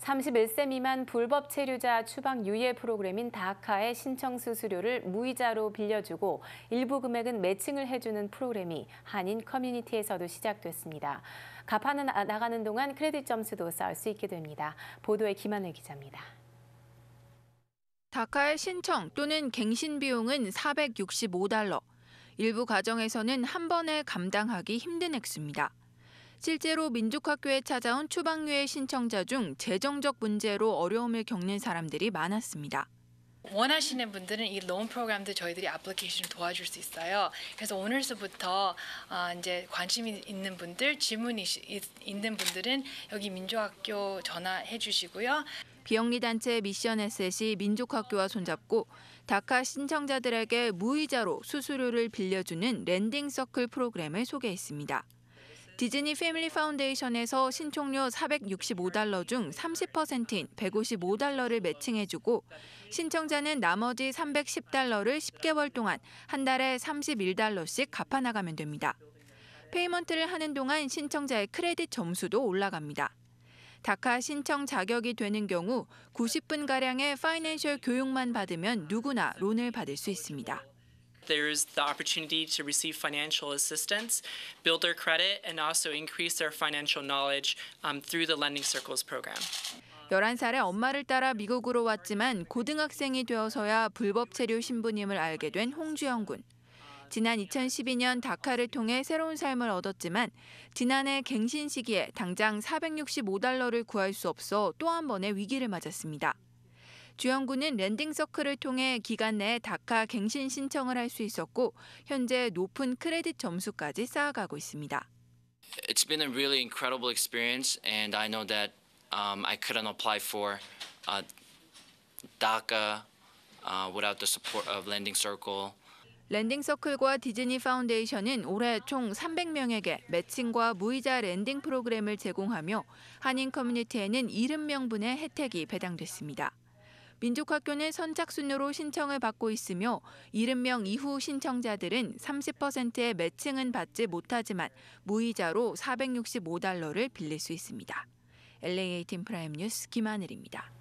31세 미만 불법 체류자 추방 유예 프로그램인 다카의 신청 수수료를 무이자로 빌려주고 일부 금액은 매칭을 해주는 프로그램이 한인 커뮤니티에서도 시작됐습니다. 갚아 나가는 동안 크레딧 점수도 쌓을 수 있게 됩니다. 보도에 김하늘 기자입니다. 다카의 신청 또는 갱신 비용은 465달러. 일부 가정에서는 한 번에 감당하기 힘든 액수입니다. 실제로 민족학교에 찾아온 추방유예 신청자 중 재정적 문제로 어려움을 겪는 사람들이 많았습니다. 원하시는 분들은 이 loan 프로그램도 저희들이 application을 도와줄 수 있어요. 그래서 오늘서부터 어, 이제 관심이 있는 분들, 질문이 있는 분들은 여기 민족학교 전화해 주시고요. 비영리 단체 Mission Asset이 민족학교와 손잡고 DACA 신청자들에게 무이자로 수수료를 빌려주는 Lending Circle 프로그램을 소개했습니다. Disney Family Foundation에서 신청료 465달러 중 30%인 155달러를 matching해주고 신청자는 나머지 310달러를 10개월 동안 한 달에 31달러씩 갚아나가면 됩니다. payment를 하는 동안 신청자의 크레딧 점수도 올라갑니다. DACA 신청 자격이 되는 경우 90분가량의 financial 교육만 받으면 누구나 loan을 받을 수 있습니다. There's the opportunity to receive financial assistance, build their credit, and also increase their financial knowledge um, through the Lending Circles program. 11살에 엄마를 따라 미국으로 왔지만 고등학생이 되어서야 불법 체류 신부님을 알게 된 홍주영 군. 지난 2012년 다카를 통해 새로운 삶을 얻었지만 지난해 갱신 시기에 당장 465달러를 구할 수 없어 또 한 번의 위기를 맞았습니다. 주영군은 Lending Circle을 통해 기간 내에 DACA 갱신 신청을 할 수 있었고 현재 높은 크레딧 점수까지 쌓아가고 있습니다. It's been a really incredible experience and I know that um, I couldn't apply for uh, DACA uh, without the support of Lending Circle. Lending Circle과 Disney Foundation은 올해 총 300명에게 matching과 무이자 lending 프로그램을 제공하며 한인 커뮤니티에는 70명분의 혜택이 배당됐습니다. 민족학교는 선착순으로 신청을 받고 있으며 70명 이후 신청자들은 30%의 matching은 받지 못하지만 무이자로 465달러를 빌릴 수 있습니다. LA 18 프라임 뉴스 김하늘입니다.